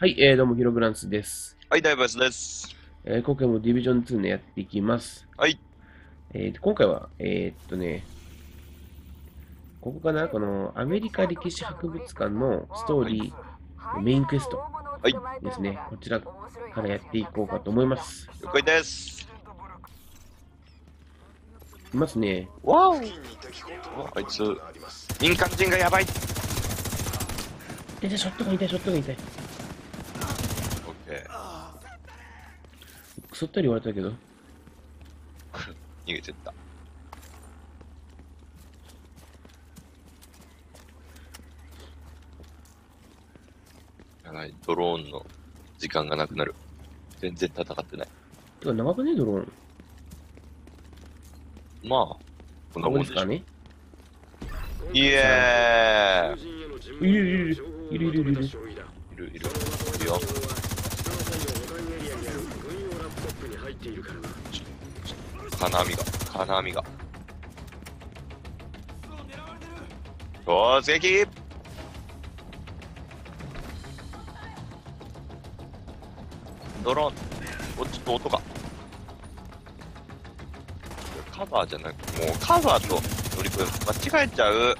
はい、えー、どうも、ヒログランスです。はい、ダイバースです。えー今回もディビジョン2のやっていきます。はい。えー、今回は、えーっとね、ここかな？このアメリカ歴史博物館のストーリー、メインクエストはいですね。こちらからやっていこうかと思います。了解です。いますね。わおあいつ、民間人がやばい。で、で、ショットが痛い、ショットが痛い。オッケくそったり言われたけど、ー。逃げてった。やばい、ドローンの時間がなくなる。全然戦ってない。てか、長くね、ドローン。まあ、こんなもんでしょ。ですかね。イエいるいるいるいるいるいるいる。ーイいるいる。いるよ。金網が、金網が。突撃ドローン、おちょっと音が。カバーじゃなくて、もうカバーと乗り越え、間違えちゃう。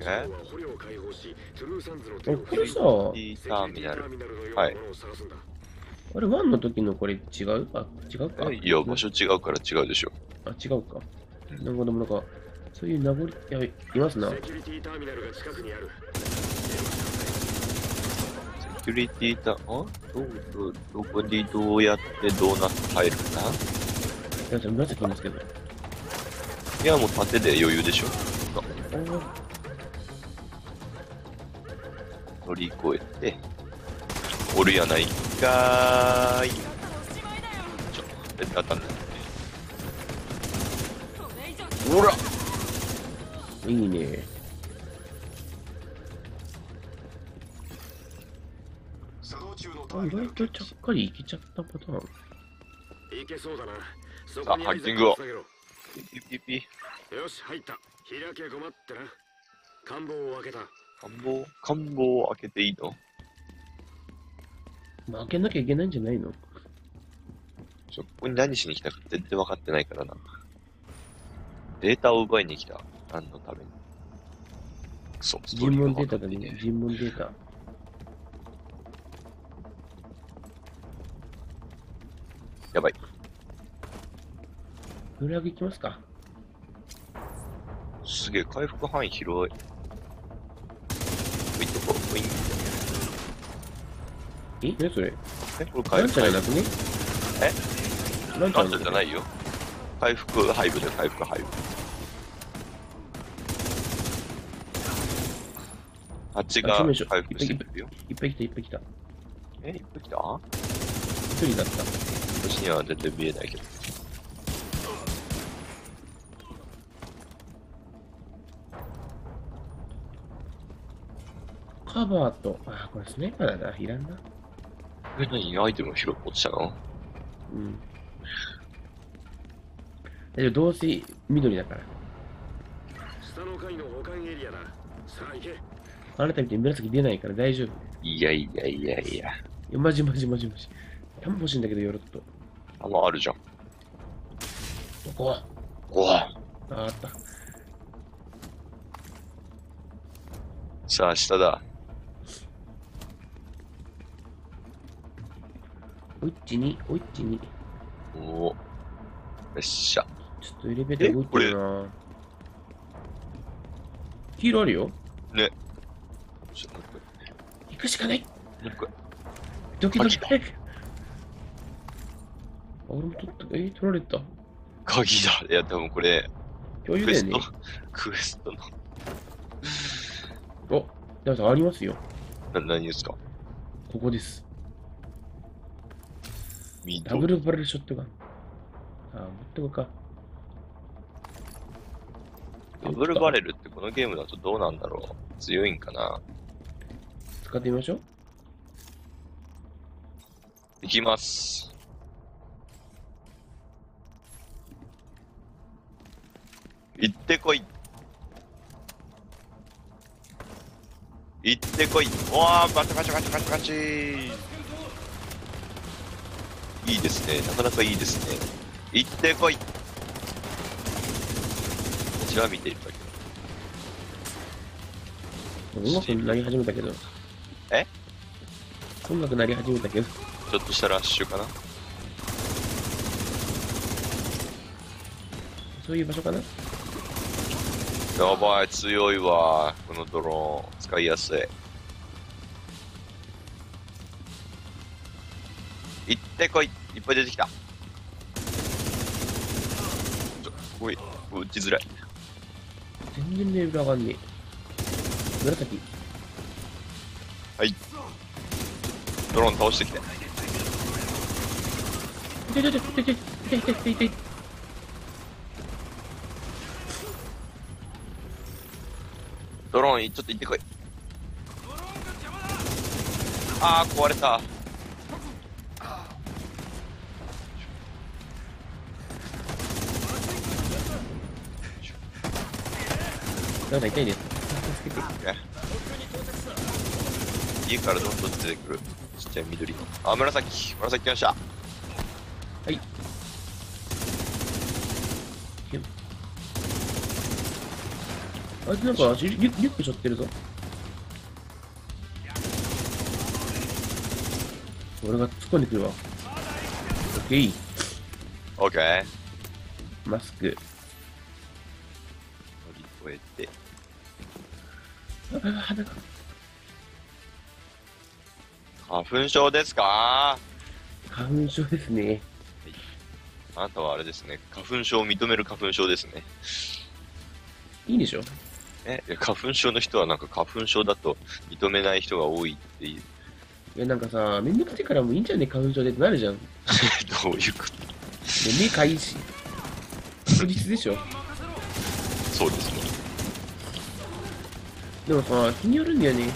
えい。えお、これさ、いいターミナル。はい。あれ、ワンの時のこれ違う？あ、違うか？いや、場所違うから違うでしょ。あ、違うか。なんかでもなんか、そういう名残、いや、いますな。セキュリティタ、あどう、どう、どこにどうやってどうなって入るんだいや、それ紫いますけど。いや、もう縦で余裕でしょ。おー乗り越えて、おるやないかーい。ちょ、絶対当たんない。ほらいいね。あ、意外とちゃっかりいけちゃったパターン。いけそうだな。そあハッキングをピピピピ。よし、入った。開け困ってな。官房を開けた。官房、官房を開けていいの？まあ、開けなきゃいけないんじゃないの？ちょここに何しに来たか全然分かってないからな。データを奪いに来た。何のために？クソ、ストーリーが尋問データ。だね尋問データ。やばい。裏上げいきますか？すげえ、回復範囲広い。ウィットコウィン。え何それえ、これラ回復じゃなくね？え？なんじゃないよ。回復ハイブで回復ハイブ。あっちが回復してくるよ。いっぱい来た、いっぱい来た。え、いっぱい来た？一人だった。私には全然見えないけど。カバーと、あ、これスナイパーだな。いらんな。え、何アイテム拾って落ちたの？うん。大丈夫、どうせ緑だから。下の階の保管エリアだ。さあ行け。あなたみたいに紫出ないから大丈夫。いいやいやいやいや。や、マジマジマジマジ。弾欲しいんだけど、よろっと。あの、あるじゃん。どこおわあ、あった。さあ、下だ。おいっちに、おいっちに。おお。よっしゃ。ちょっとエレベーター動いてるな黄色あるよ。ちょっと待って行くしかない。もう一回。ドキドキ。あ、俺も取った。え？ー、取られた。鍵だ。いや、多分これ、共有だよねクエスト。、の、お、だからありますよ。な、何ですか？ここです。ミーダブルバレルショットガン。あ、持ってこうか。ダブルバレルってこのゲームだとどうなんだろう強いんかな使ってみましょう。いきます。行ってこい。行ってこい。おー、ガチャガチャガチャガチャガチいいですね。なかなかいいですね。行ってこい。こちら見ているだけ。音楽鳴り始めたけど。え？音楽鳴り始めたけど。ちょっとしたラッシュかな？そういう場所かな？やばい、強いわ。このドローン。使いやすい。行ってこい。いっぱい出てきた。おい、打ちづらい。全然レベル上がんねえ。紫。ドローン倒してきて。痛い痛い痛い痛い痛い痛い痛い痛い痛いドローン、ちょっと行ってこい。あー、壊れた。なんか痛いです。助けて。家からどんどん出てくる。ちっちゃい緑の。あ、紫。紫来ました。はい。あいつなんかリュリュック背負ってるぞ。俺が突っ込んでくるわ。オッケー。オッケー。マスク。鼻が。花粉症ですか？花粉症ですね。あなたはあれですね。花粉症を認める花粉症ですね。いいでしょ？え、花粉症の人はなんか花粉症だと認めない人が多いっていう。いや、なんかさ、めんどくせえからもういいんじゃね？花粉症でってなるじゃん。で、どういうこと？目かいいし。確実でしょ？そうですね。でもさ、日によるんだよね？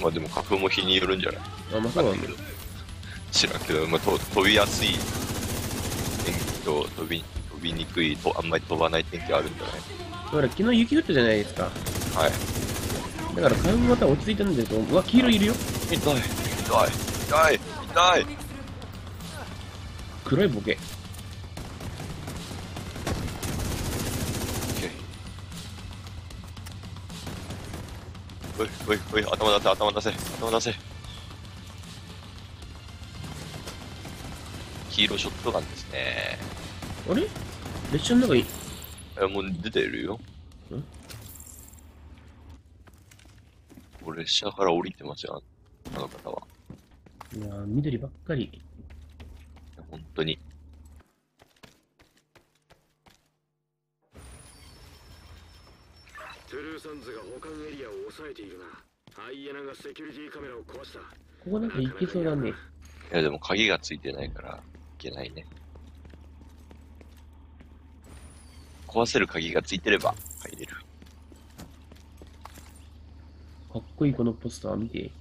まあでも花粉も日によるんじゃない？あ、まあそうなんだよ。知らんけど、まあ、と飛びやすい天気と飛び飛びにくいとあんまり飛ばない天気あるんじゃない？だから昨日雪降ったじゃないですか。はい。だから花粉また落ち着いたんだけど、うわ、黄色いるよ。痛い痛い痛い痛い黒いボケ。おいおいおい頭出せ頭出せ頭出せ。黄色ショットガンですね。あれ？列車の中に、えもう出てるよ。ん？列車から降りてますよあの方は。いやー、緑ばっかり。本当にトゥルーサンズが保管エリアを抑えているな。ハイエナがセキュリティカメラを壊した。ここなんか行けそうだね。いやでも鍵がついてないからいけないね。壊せる鍵がついてれば入れる。かっこいいこのポスター見て。ん？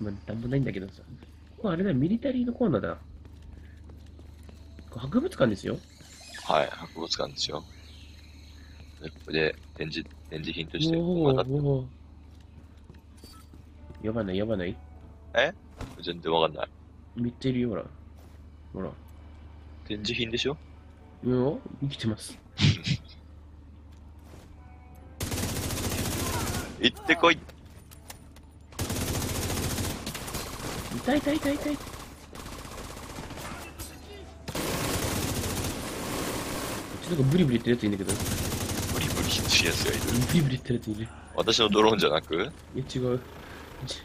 まあ、なんもないんだけどさ。ここあれだ、ミリタリーのコーナーだ。博物館ですよ。はい、博物館ですよ。でここで展示、展示品として、おーおーやばない、やばない。全然わかんない。めっちゃいるよ、ほら。ほら。展示品でしょ？うん、生きてます。行ってこい痛い痛い痛い痛い。なんかブリブリ言ってるやついるんだけど。ブリブリしやつがいる。ブリブリ言ってるやついる。私のドローンじゃなく？いや、違う。ち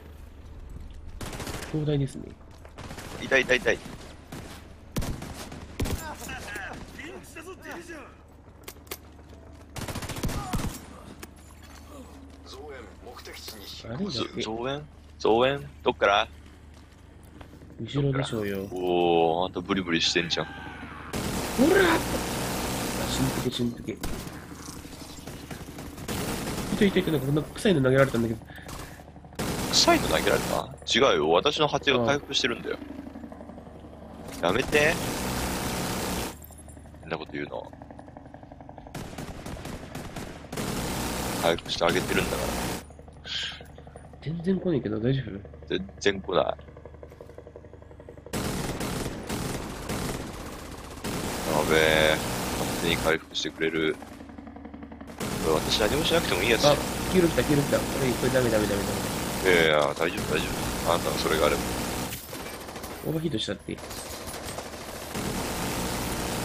東大ですね。痛い痛い痛い。増援増援どっから後ろでしょうよ。おー、あんたブリブリしてんじゃん。ほらあ、死んとけ、死んとけ。痛い痛い痛い、なんかこんな臭いの投げられたんだけど。臭いの投げられた？違うよ。私の蜂が回復してるんだよ。やめて。そんなこと言うの。回復してあげてるんだから。全然来ねえけど大丈夫？全然来ない。べえ。勝手に回復してくれる。これ私何もしなくてもいいやつじゃんあ、黄色来た、黄色来た。これ、これダメダメダメダメ。いやいや、大丈夫大丈夫。あんたのそれがあれば。オーバーヒートしたって。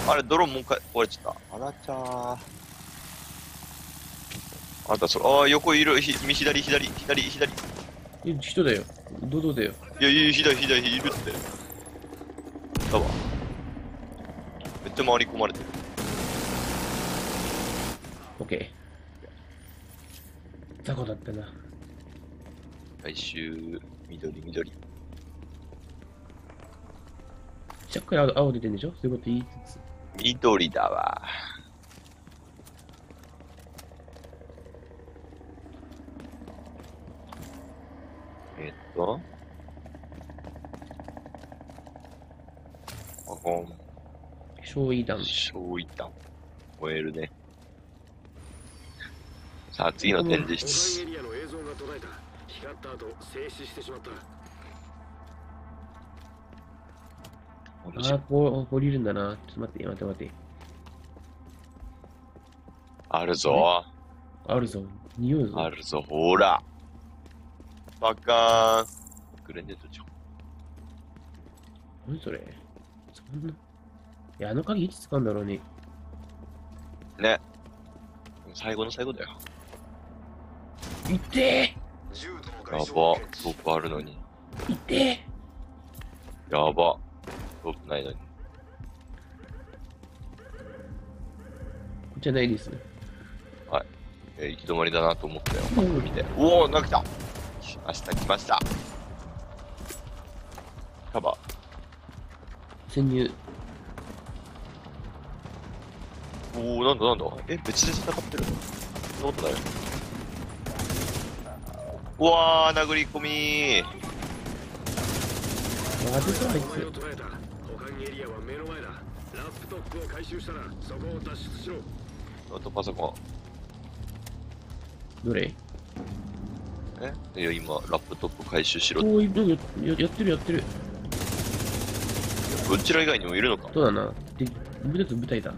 あれ、ドローンもう一回壊れちゃった。あらちゃー。あんたそれ、ああ、横いる。ひ左、左、左、左。え、人だよ。堂々だよ。いや、いや、左、左、いるって。だわ。めっちゃ回り込まれてる。オッケー。雑魚だったな。回収、緑、緑。しゃっかり青青出てんでしょ？そういうこと言いつつ。緑だわ。えっと。あ、ほん。焼夷弾。焼夷弾。燃えるね。さあ、次の展示保室管エ。リアの映像が途絶えた光った後静止してしまったあー、こう、降りるんだな。ちょっと待って、待って、待って。あるぞ。あるぞ。匂うぞ。あるぞ、ほら。バカーン。グレネードじゃん。何それ？そんな。いや、あの鍵いつ使うんだろうね。ね。最後の最後だよ。いってやば。トップあるのに。ーいってやば。トップないのに。ーこっちはないです。えー行き止まりだなと思ったよ。うん見て。おお、なんか来た来ました、来ました。カバ潜入。おお、なんだなんだ。え、別で戦ってるの？そんなことない。うわー、殴り込みあ、当てそう、あいつ。捉えた保管エリアは目の前だラップトップを回収したらそこを脱出しろノートパソコどれ？ン。え？いや、今、ラップトップ回収しろ。おー、なんかややってるやってる。どちら以外にもいるのかそうだな？で、もう一つ舞台だ。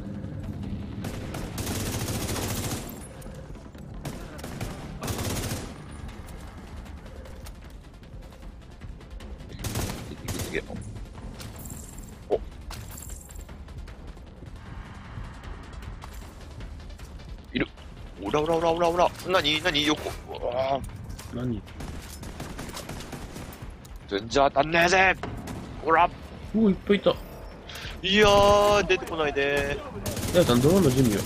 おらおらおらおらおら。なになに横。うわー何？全然当たんねえぜ。おら。おー、いっぱいいた。いやー、出てこないでやさん、ドローンの準備を。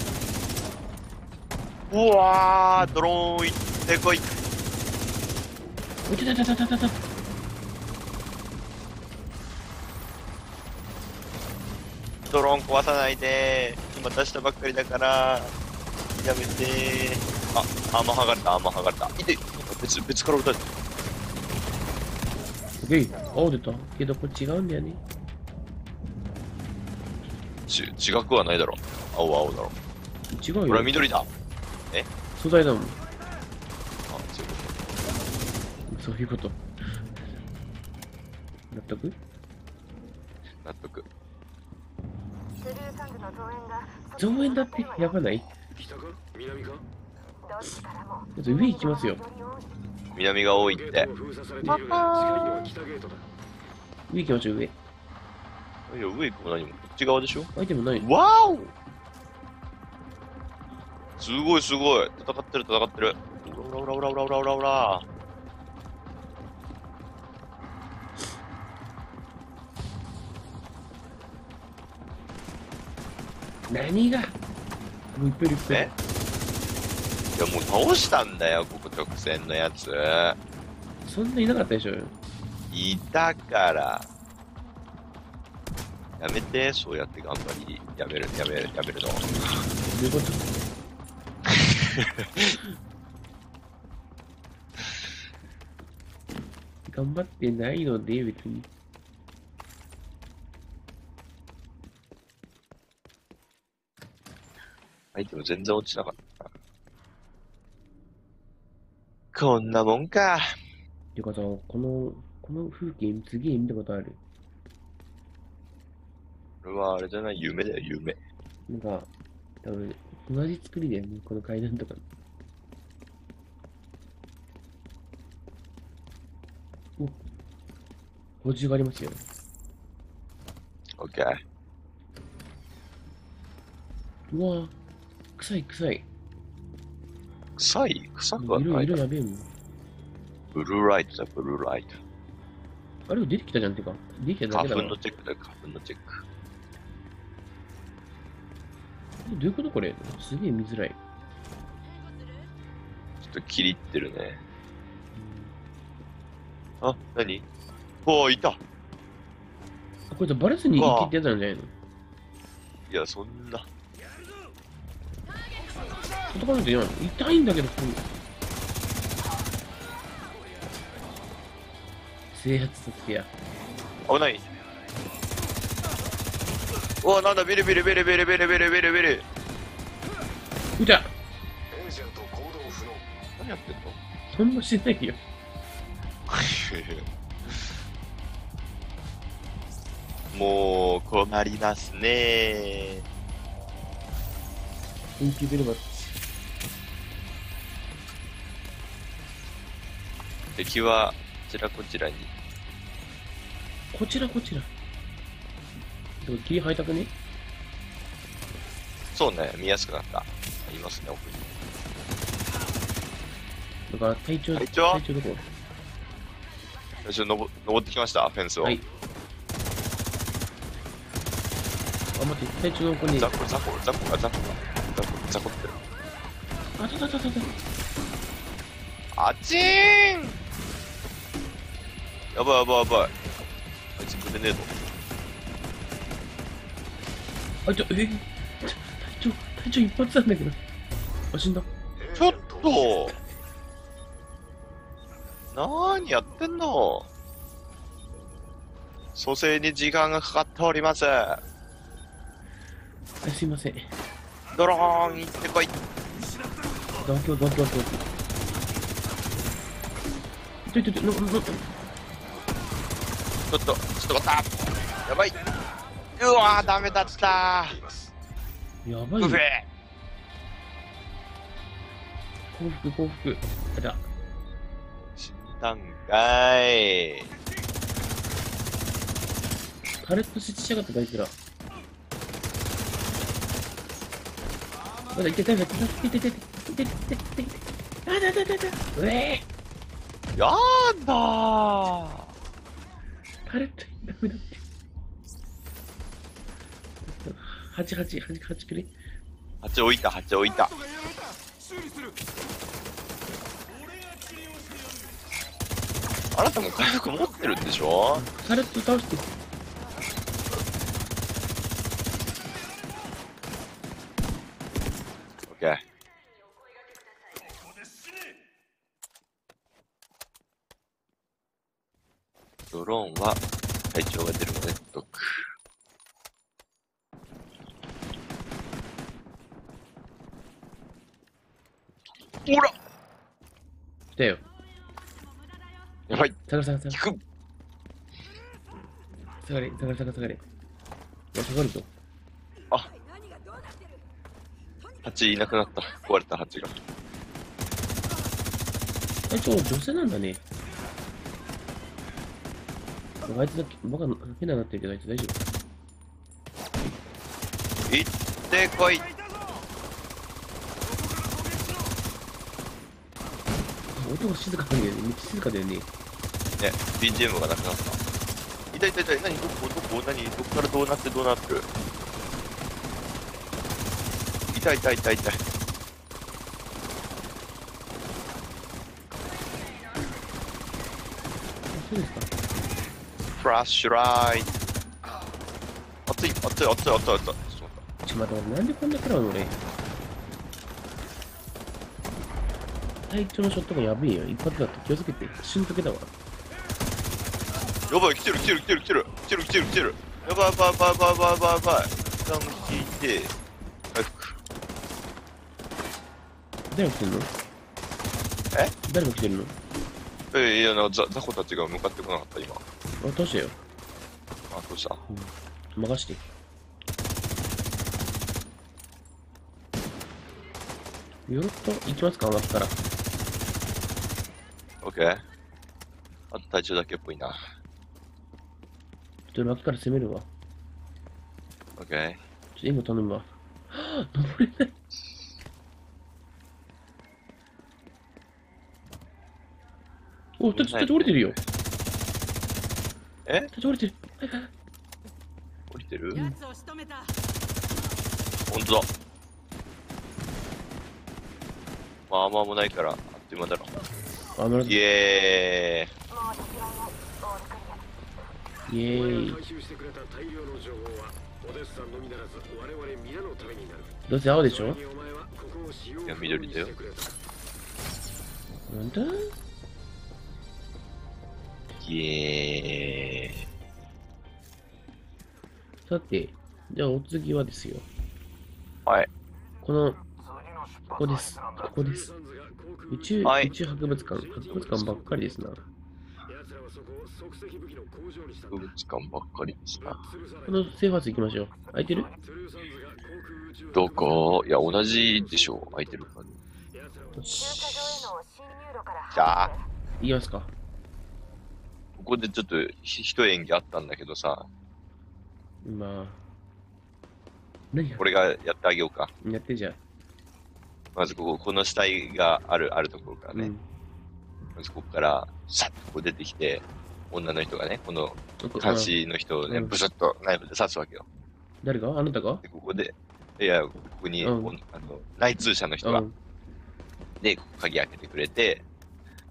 うわー、ドローン行ってこい。おいたたたたたたた。ドローン壊さないで。今出したばっかりだから。やめてあ、アーマー剥がれた、アーマー剥がれた。いて、なんか別、別から撃たれた。オッケー。青出た？けど、これ違うんだよね。ち、違くはないだろ。青は青だろ。違うよ。これは緑だ。あ、素材だもん。そういうこそういうこと。納得？と。納得。増援だってやばない？北か南か？どっちからと上行きますよ。南が多いってゲート。も封鎖されている近いのは北ゲートだ上行きましょう、上。いや、上行くも何も。こっち側でしょ？アイテムないわおすごいすごい。戦ってる戦ってる。オラオラオラオラオラオラオラ。何が？もういっぱいっぱいや、もう倒したんだよ、ここ直線のやつ。る。そんないなかったでしょ。いたから。やめて、そうやって頑張り。やめる、やめる、やめるの。どういうこと？頑張ってないので、別に。イテム全然落ちなかったな。こんなもんか。てかさ、この、この風景すげえ見たことある？これはあれじゃない？夢だよ、夢。なんか、多分、同じ作りだよね、この階段とか。お、補充がありますよ。オッケー。うわぁ、臭い臭い。臭い？臭くは色、ないな。色やべえもん。ブルーライトだ、ブルーライト。あれ出てきたじゃん、てか。出てきただけだわ。花粉のチェックだよ、花粉のチェック。どういうことこれ？すげえ見づらい。ちょっと切りってるね。あ、何？おー、いたあ、これさバレずに生きってやつなんじゃないの？いや、そんな。叩かないといけないの痛いんだけど、これ制圧させてや。危ない。おー、なんだ、ビルビルビルビルビルビルビルビル。うじゃ何やってんの？そんなしてないよ。もう、困りますね緊急ベルマッ敵は、こちらこちらに。こちらこちら。でも霧入りたくね？そうね、見やすくなった。いますね、奥に。だから体調、体調体調どこ？よし、登登ってきました、フェンスを。はいあ、待って、体調の子に。あ、ザコ、ザコ、ザコが、ザコが。ザコ、ザコってる。たたたたた。あちーんやばいやばいやばい。あいつグレネード。あ、ちょ、え？体調、体調一発なんだけど。あ、死んだ。ちょっとなーにやってんの？蘇生に時間がかかっております。あ、すいません。ドローン行ってこい。ドンキョドンキョドンキョ。ちょいちょいちょちょっと、ちょっと待った。やばい。うわー、ダメだった。やばいよブフェ。幸福、幸福。あ、じゃ死んだんかい。タレット設置しやがって、こいつら。まだいてててててててててててててあだだだだうえやだー。タレットダメだって。八八八八くれ。蜂置いた、蜂置いた。あなたも回復持ってるんでしょ？タレット倒して。オローンは体調が出るまで。ほら来たよ。やばい下がれ下がれ下がれ。下がれ下がれ下がれ下が下がるぞ。蜂いなくなった。壊れた蜂が。あいつ、女性なんだね。あいつだけ、バカな、変ななってるけど、あいつ大丈夫。行ってこい音が静かだよね。めっちゃ静かだよね。ね、BGM がなくなった。痛い痛い痛い、何？どこ？どこ？何？どこからどうなってどうなってる？痛い痛い痛い痛い。あ、そうですか。フラッシュライト。熱い熱い熱い熱い熱い。ちょ待っちょ、待って待って、なんでこんな食らうの俺？体調のショットがやべえよ。一発だって気をつけて。死ぬ時だわ。やばい、来てる来てる来てる来てる来てる来てる来てる。やばいやばいやばいやばいやばいやばいやばい。一旦引いて、回復。誰が来てんのえ誰が来てるのえ、いや、なザザコたちが向かってこなかった、今。あ、倒したよ。あ、どうした？任して。よろっと行きますか、脇から。オッケー。あと体調だけっぽいな。ちょっと脇から攻めるわ。オッケー。ちょっと今頼むわ。登れない。お、たち、たち降りてるよ。え？立ち降りてる。降りてる、うん、本当だ。まあ、アーマーもないから、あっという間だろ。あ、乗るイエーイ。イエーイ。どうせ青でしょ？いや、緑だよ。なんだーイエさて、じゃあお次はですよ。はい。この、ここです。ここです。宇宙、はい宇宙博物館、博物館ばっかりですな。博物館ばっかりですな。このセーファース行きましょう。空いてる？どこ？いや、同じでしょ。空いてるから。奴らはよ駐しじゃあ行きますか。ここでちょっとひ一演技あったんだけどさ、まあ。何や俺がやってあげようか。やってじゃあ。まずここ、この死体がある、あるところからね。うん。まずここから、さっとこう出てきて、女の人がね、この監視の人をね、うんブスッとナイフで刺すわけよ。誰が？あなたが？で、ここで、いや、ここに、うんおあの内通者の人が、うん。で、鍵開けてくれて、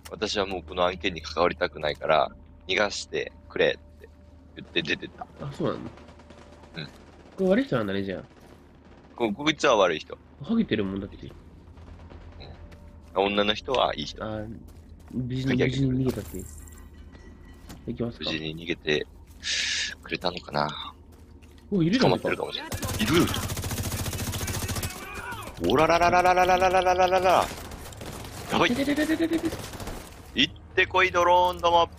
私はもうこの案件に関わりたくないから、逃がしてくれって言って出てった。あ、そうなのうん。これ悪い人なんだね、じゃここいつは悪い人。あ。ハゲてるもんだって。女の人はいい人。あ無事に、無事に逃げたって。行きますか。無事に逃げてくれたのかなお、いるじゃんか捕まってるかもしれない。いるおらららららららららららららやばいててててててて行ってこいドローンども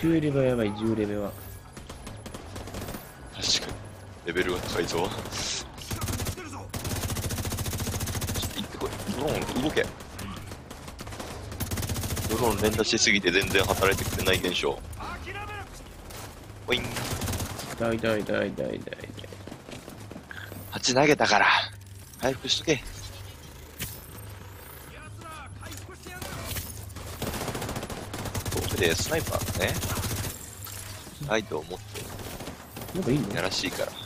10レベルやばい、10レベルは。確かに。レベルが高いぞ。行ってこい。ドローン動け。ドローン連打しすぎて全然働いてくれない現象。ポイン痛い。痛い痛い痛い痛い痛い。蜂投げたから。回復しとけでスナイパーがねライトを持ってなんかいいの？やらしいから。も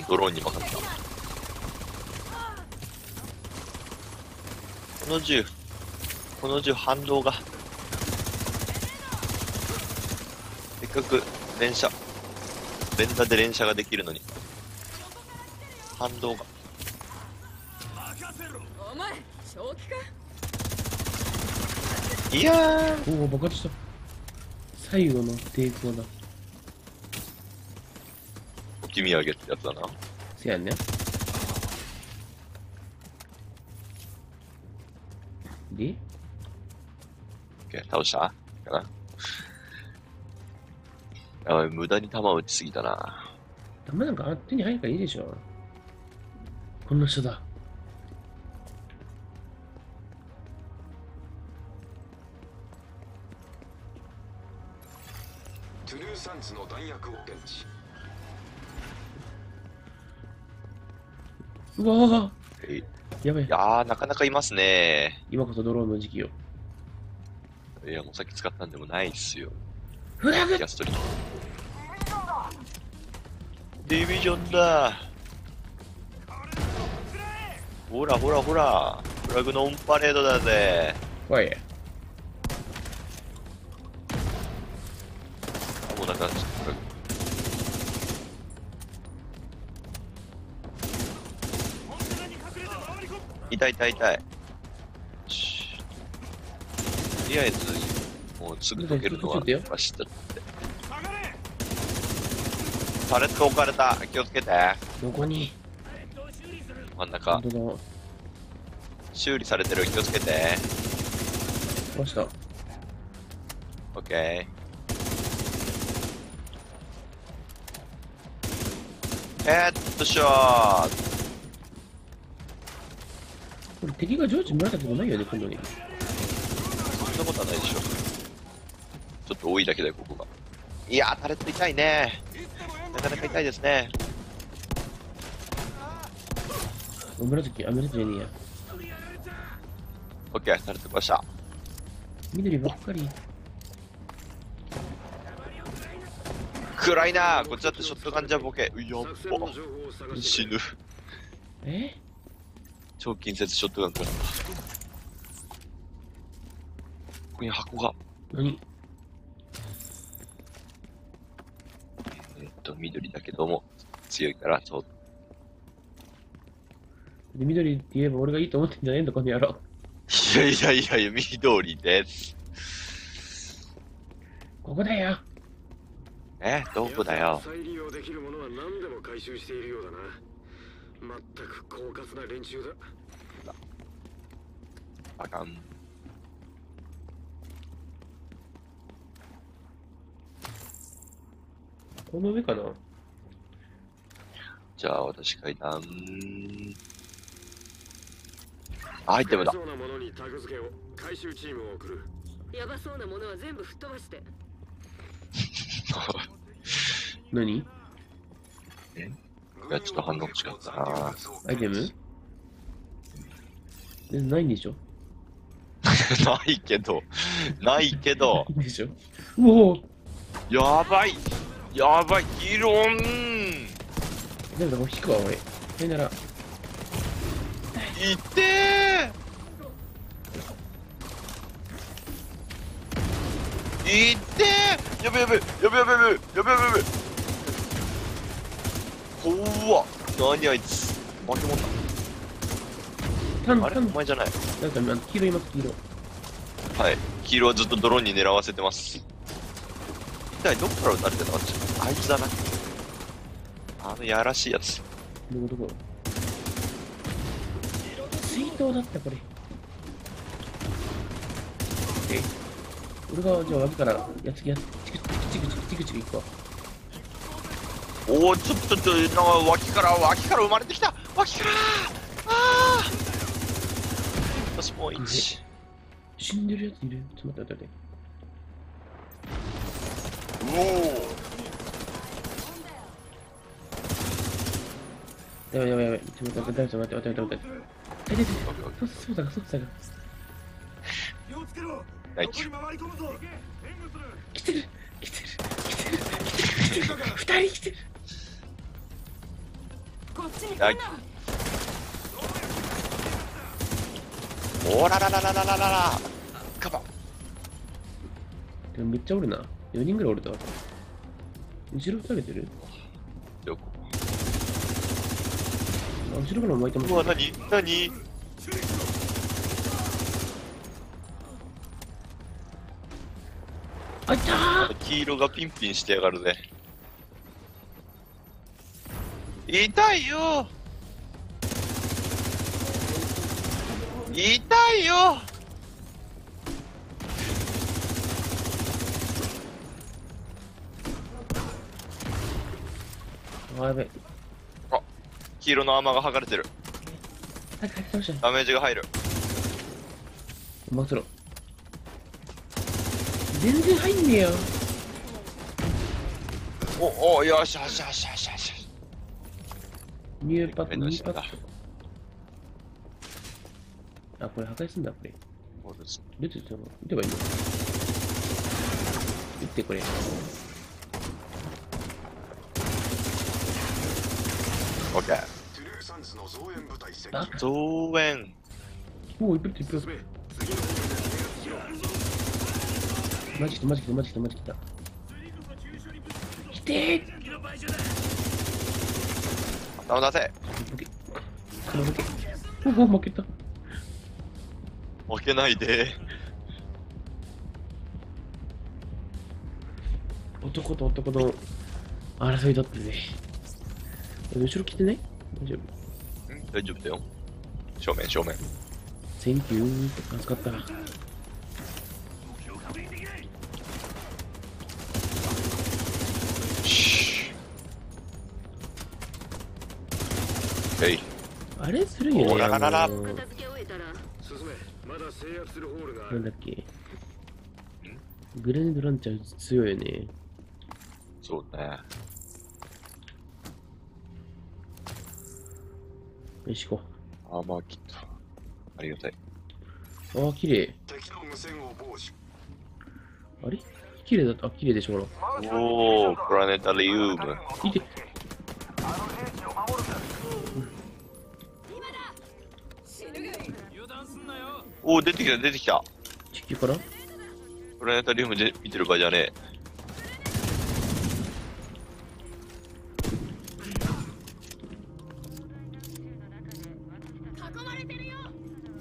うドローンに任せた。この銃この銃反動が。せっかく連射連打で連射ができるのに。反動がいやーおお、爆発した。最後の抵抗だ。置き土産ってやつだなせやんね。で、倒した？かなやばい無駄に弾打ちすぎたなダメなんかあ手に入るからいいでしょ。こんな人だ。を検知うわえやばい。やーなかなかいますね。今こそドローンの時期よ。いやもうさっき使ったんでもないっすよ。フラグキャストリー。ディビジョンだ。ほらほらほら。フラグのオンパレードだぜ。おい。あもうなくなっちゃったフラグ痛い痛い痛いよしいりあえず、もうすぐ溶けるのはちょっとよ明日って。パレット置かれた。気をつけて。どこに？真ん中。修理されてる。気をつけて。壊した？オッケー。ヘッドショットこれ敵が常時紫とかないよね、今度に。そんなことはないでしょ。ちょっと多いだけだよ、ここが。いやー、タレット痛いね。なかなか痛いですね。お紫、あ、紫じゃねえや。オッケー、タレット壊した。緑ばっかり。暗いなこっちだってショットガンじゃボケ。うやっば。死ぬ。え？超近接ショットガンから。ここに箱が。何？えっと、緑だけども、強いから、ちょっと。で緑って言えば俺がいいと思ってんじゃねえんだ、この野郎。いやいやいやいや、緑です。ここだよ。え、どこだよ？再利用できるものは何でも回収しているようだな全く狡猾な連中だ。バカン。この上かな？じゃあ、私階段。アイテムだ使。えそうなものにタグ付けを。回収チームを送る。やばそうなものは全部吹っ飛ばして。何？いや、ちょっと反応違ったな。アイテム？えないんでしょ？ないけど、ないけど、でしょ？うおおやばい。やばい。議論でも引くわ、俺。さよなら。いってー。いってー。やべやべ。やべやべやべ。やべやべやべ怖っ何あいつ。化け物タン、だあれ？タン、お前じゃない。なんか、あの黄色います、黄色。はい。黄色はずっとドローンに狙わせてます。一体どこから撃たれてたのあいつだな。あのやらしいやつ。どこどこ水筒だった、これ。え？俺が、じゃあ、脇から、やつきや、チクチクチクチクチクチク行くわ。おおちょっとちょっとなんか脇から脇から生まれてきた。脇から。ああ私もう一。死んでるやついる？ちょっと待って待って。うお待って。やばいやばいやばい。ちょっと待って待って待って待って待って。待って。え、で、で、そうそうだが、そうだが。大輝来てる。来てる。来てる。来てる。来てる。二人来てる。こっちに来大る。なおらららららららら。カバでもめっちゃおるな。4人ぐらいおると。後ろ下げてる？どこ？あ後ろからも巻いてます。うわ何？何？あいたー。黄色がピンピンしてやがるぜ痛いよ痛いよあ、やべえ。黄色のアーマーが剥がれてるダメージが入るマクロ。全然入んねえよ。おおよしよしよしよしニューパッド、ニューパッド。あ、これ破壊すんだ、これ。そうです出てたの撃てばいいの撃ってこれ。オッケー増援おお、いっぱいいっぱいマジ来た、マジ来た、マジ来た、マジ来た。来てーダメだぜ負けた。負けないで。男と男の争いだったね。後ろ来てない？大丈夫。大丈夫だよ。正面正面。 Thank you 助かった。あれするよね。おららららあの片付け終えたら進めまだ制圧するホールがあるなんだっけ。グレネードランチャー強いよね。そうね。よし行こアーマーキット。ありがたい。う。ああ、綺麗。敵の無線を防止あれ？綺麗だった？あ、綺麗でしょ、ほら。おー、プラネタリウム。いて。おー、出てきた、出てきた。地球から？プラネタリウムで見てる場合じゃね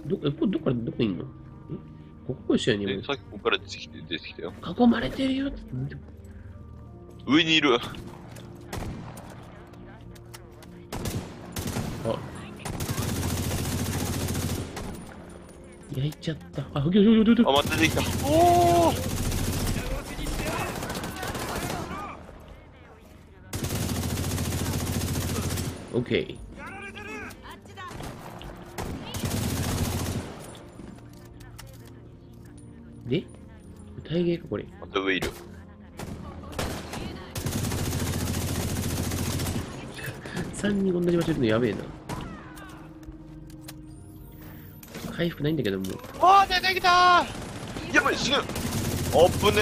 ど、え、これどっからどこにいんの？え？ここ一緒やねえ。もえ、さっきここから出てきて、出てきたよ。う囲まれてるよ。上にいる。あ。焼いちゃった。あ、ぎょぎょぎょぎょあ、また出てきた。おーオッケー。で体芸かこれ。また上いる。3人同じ場所いるのやべえな。回復ないんだけどもう。あー、出てきたーやばい、死ぬおっぶね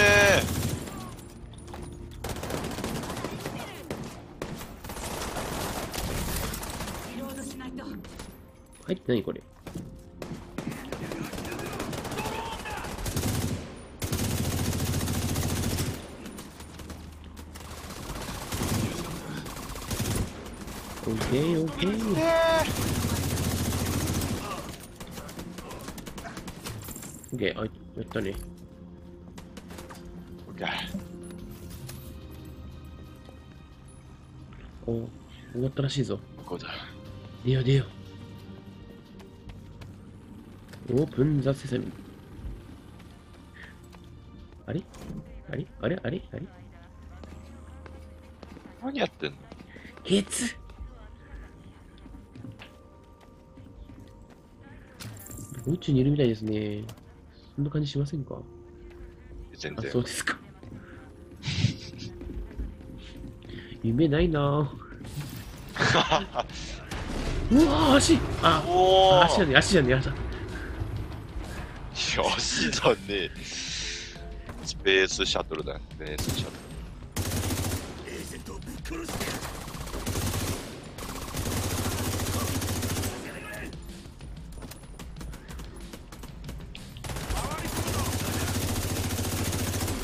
入ってないこれ。オッケーオッケー。オッケー、あ、やったね。オッケー。お終わったらしいぞ。ここだ。出よう出よう。オープンザセサミ。あれ？あれ？あれ？あれ？あれ？何やってんの？ケツ宇宙にいるみたいですね。そんな感じしませんか？あ、全然そ。うですか。夢ないなぁ。うわぁ、足あ、足じゃねえ、足じゃねえ、足だ。よしだね。スペースシャトルだ。スペースシャト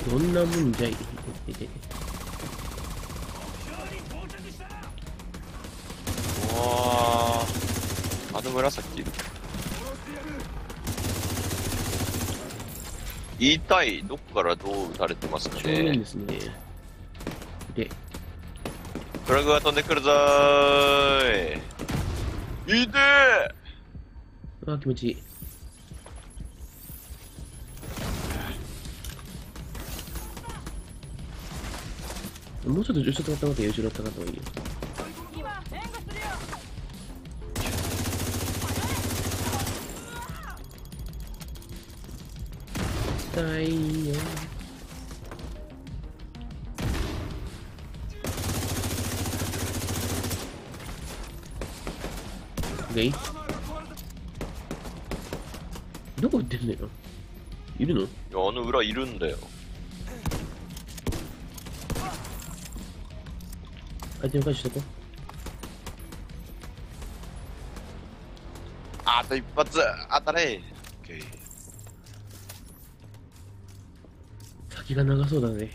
どんなもんじゃい？ル。わー。あの紫？いる。痛い。どこからどう撃たれてますかね？で。すね。で、フラグが飛んでくるぞーい。いてーあー気持ちいい。ちょっと後ろ使った方がいいよ、後ろ使った方がいいよ。痛いよ。でいどこ行ってんの？よいるの？いや、あの裏いるんだよ。アイテム回収しとこあと一発当たれ先が長そうだね。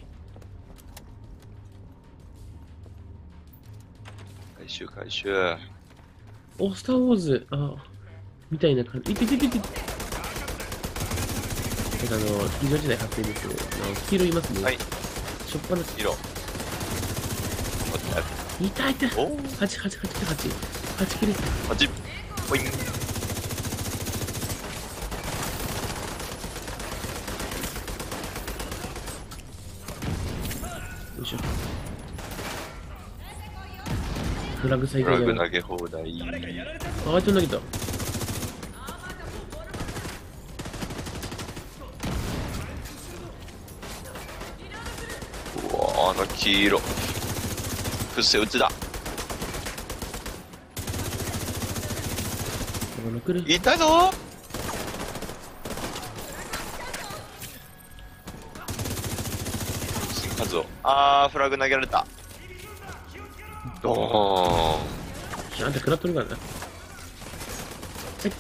回収回収。お、スター・ウォーズ、あ、みたいな感じ。いててててて。なんかあの、非常事態発生です。あの、黄色いますね。はいしょっぱな。色。痛い痛い。おお、8、8、8、8。8切れた。マジ。ポイン。よいしょ。フラグ最フラ高じゃん。あ、グ投げ放題。あいつ投げた。うわあの黄色。伏せ撃ちだ。いぞ新活動。あー、フラグ投げられた。ドーン。あんた食らっとるからな。はい。よ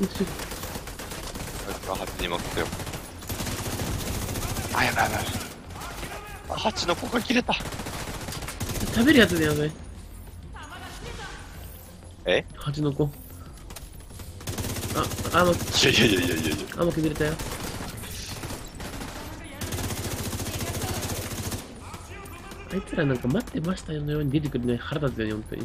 いしょハチに巻くよ。あ、やばいやばい。あ、ハチの子が切れた。食べるやつだよ、それ。え？蜂の子。あ、あ、もう、いやいやいやいやいや。あ、もう崩れたよ。あいつらなんか待ってましたよのように出てくるね。腹立つよね、本当に。い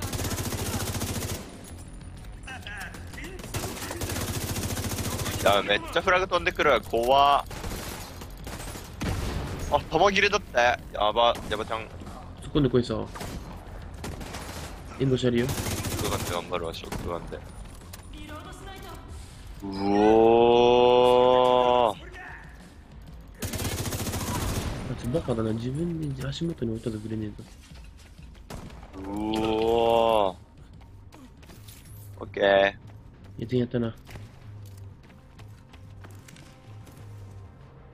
や、めっちゃフラグ飛んでくる。怖っ。あ、玉切れだって。やば、やばちゃん。突っ込んでこいさ。援護してやるよ。ショットガンで頑張るわ、ショットガンで。うおー。バカだな。自分で足元に置いたとくれねえぞ。うおー。オッケー。いや、全員やったな。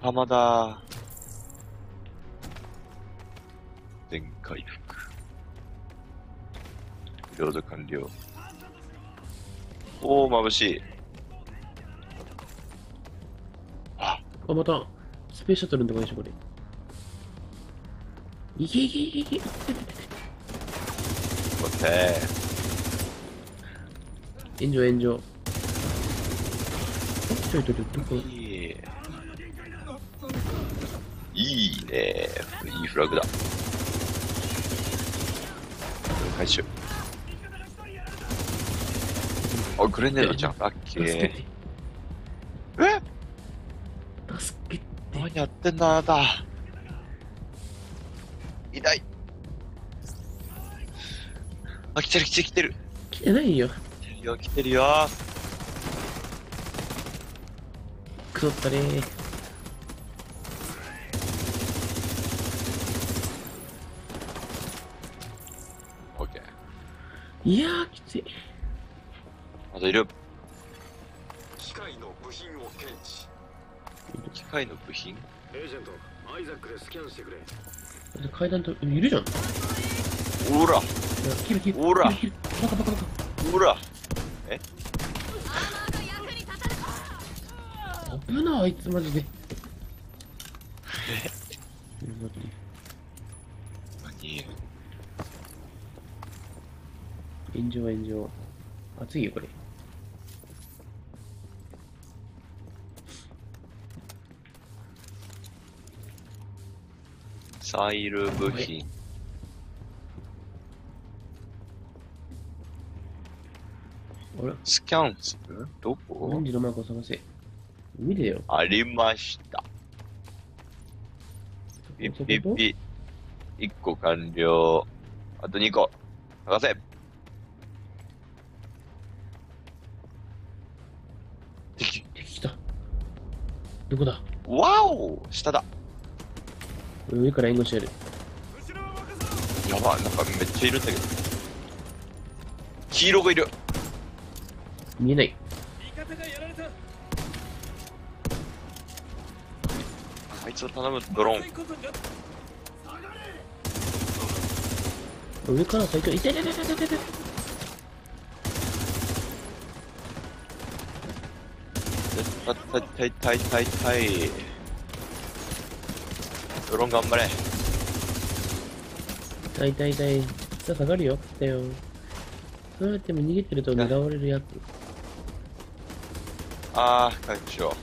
玉だロード完了。おー、眩しい。あ、あ、また、スペースシャトルのとこでしょ、これ。いけいけいけいけ。待って。炎上炎上。いいどこいい。いいね。いいフラグだ。回収。あ、グレネードちゃん。ラッキー。て。え助けて。何やってんだ、あなた。痛い。あ、来てる来てる来てる。来てないよ。来てるよ、来てるよ。くそったねオッケー。いやー、きつい。いる。機械の部品を検知機械の部品？エージェントアイザックでスキャンしてくれ階段と、いるじゃん。いほら、や切る切る。ほらバカバカバカ。ほら。危な、あいつマジで。うん待って何？炎上炎上。熱いよ、これ。サイル部品。あれ？スキャンする？どこ？オレンジのマークを探せ。見れよ。ありました。ピッピッピ。1個完了。あと2個。探せ。敵。敵来た。どこだ？わお下だ。上から援護してやる。やば、なんかめっちゃいるんだけど。黄色がいる。見えない。あいつを頼む、ドローン。上から最強。痛い痛い痛い痛い痛い痛い。たたたたたたたい。ドローン頑張れ痛い痛い痛い実は下がるよだよそうやっても逃げてると狙われるやつああ回復しよう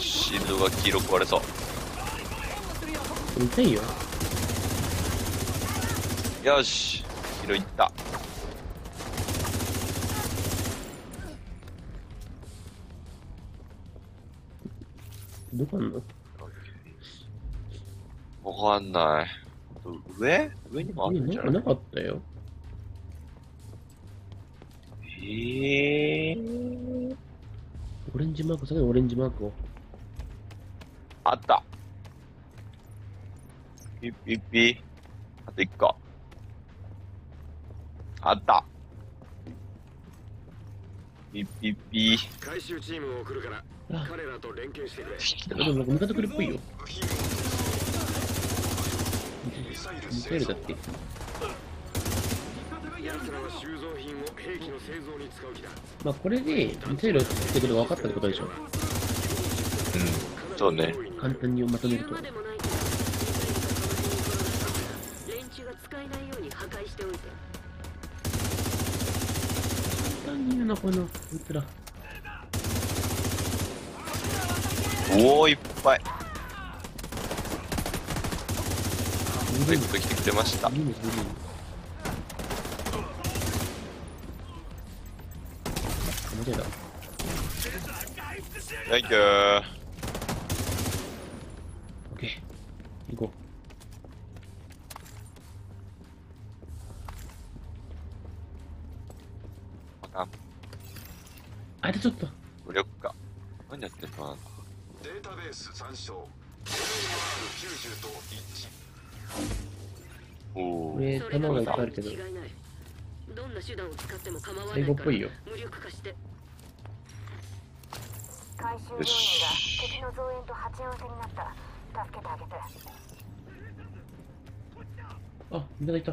シールドが黄色壊れそう痛いよよし黄色いったどこあんの？わかんない。上？上にもあるんじゃない？なかったよ。えー、オレンジマーク、さらにオレンジマークを。あった。ピッピッピ。あと一個。あった。ピッピッピ。回収チームを送るからあ、彼らと連携してくれでもなんか味方来るっぽいよ。ミサイルだって。奴らは収蔵品を兵器の製造に使う気だまあこれでミサイルを作ってことが分かったってことでしょ。うん。そうね。簡単にまとめると言うま。でもないけど連中が使えないように破壊しておいて簡単に言うな、この、こいつら。おお、いっぱい。グリーンいっぱい来てくれましたグ。リーンです、グリー。オッケー。行こ。う。あれちょっと。デース参照90と一おお。これ、弾がいっぱいあるけどどんな手段を使っても構わない最後っぽいよ。無力化して回収病院が敵の増援と鉢合わせになった助けてあげてあ、味方いた。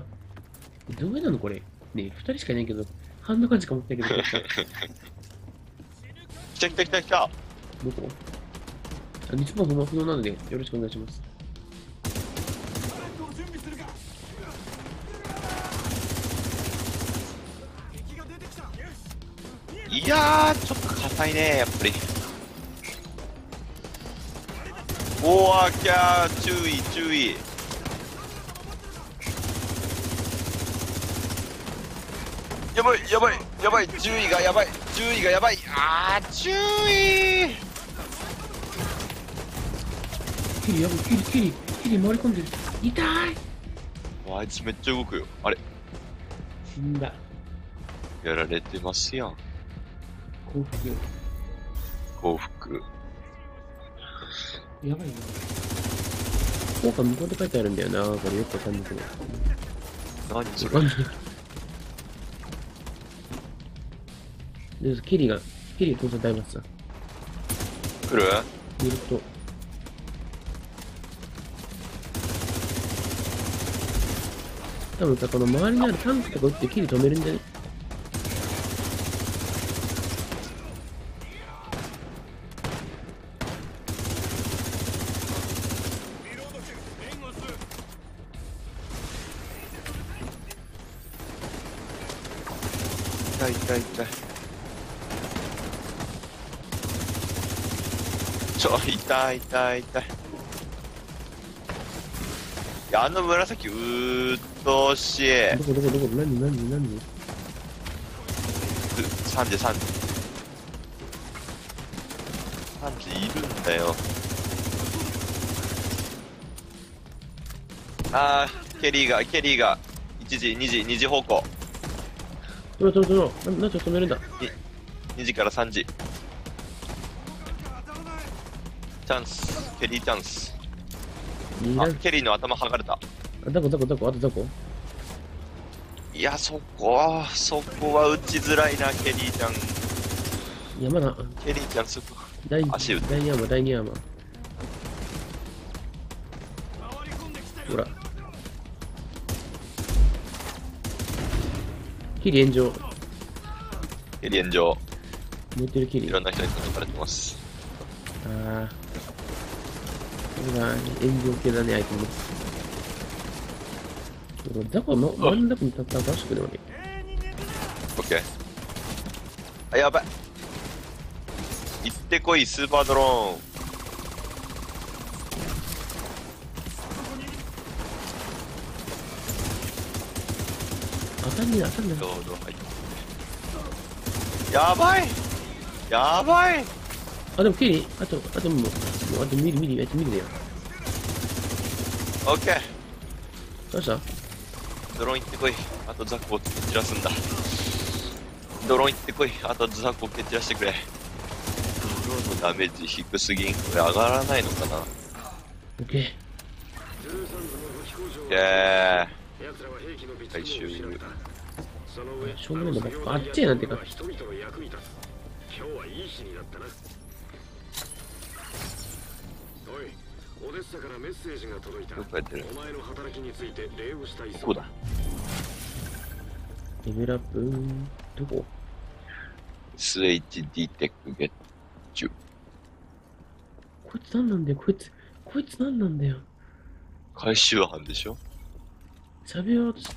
どうなのこれ。ねえ、二人しかいないけど、ハンドガンしか持ってないけど、来た来た来た来た。どこ？あ、日本不不能なので、よろしくお願いします。いやー、ちょっと硬いね、やっぱり。おー、キャー、注意、注意。やばい、やばい、やばい、注意がやばい、注意がやばい。あー、注意キリ、やばい、キリ、キリ、キリ回り込んでる。痛いあいつめっちゃ動くよ。あれ死んだ。やられてますやん。幸福。幸福。やばいな。効果無効って書いてあるんだよな。これよくわかんないけど。何それ。で、キリが、キリ搭載大罰さ。来る？見ると。多分さ、この周りにあるタンクとか撃ってキリ止めるんじゃね？痛い痛い痛い。ちょ、痛い痛い痛い。いや、あの紫、うーっとうしい。どこどこどこ何何何？3時、3時。3時いるんだよ。あー、ケリーが、ケリーが、1時、2時、2時方向。取ろう取ろう取ろう。ななんで止めるんだ2時から3時。チャンス。ケリーチャンス。あケリーの頭剥がれた。あ、どこどこどこあとどこ？いや、そこ、そこは打ちづらいな、ケリーちゃん。いや、まだ、ケリーちゃん、そこ。第足打つ第2アーマー、第2アーマー。ほら。キリ炎上。ケリー炎上。持ってるキリ。いろんな人に叩かれてます。ああ。炎上系だね、相手も。だ D'accord, oh. man, comme t'as pas, je peux demander. Ok. Ah, y'a pas. Il était quoi, il se bat dans. Attends, attends, attends. Y'a pas! Y'a pas! あ、でも綺麗。あと、あともう、もうあと見る見る、あと見るだよ。オッケー。どうしたドローン行ってこい。あとザクを蹴散らすんだ。ドローン行ってこい。あとザクを蹴散らしてくれ。ドローンのダメージ低すぎん？これ上がらないのかな？オッケー。トゥルーサンズの武器工場イェー奴らは兵器の備蓄も調べたその上正面のばっかあっちへなんてか人々の役に立つ今日はいい日になったなオデッサからメッセージが届いたどこやってるお前の働きについて礼をしたいどこだレベルアップ、どこ ?SHD テックゲッチュ。こいつ何なんだよ、こいつ。こいつ何なんだよ？回収班でしょ？喋ろうとし、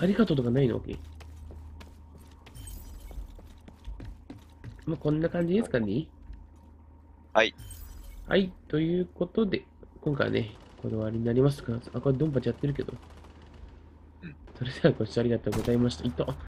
ありがとうとかないの？まあ、こんな感じですかね？はい。はい、ということで、今回はね、これで終わりになりますが、あ、これドンパチやってるけど。それではご視聴ありがとうございました。いった。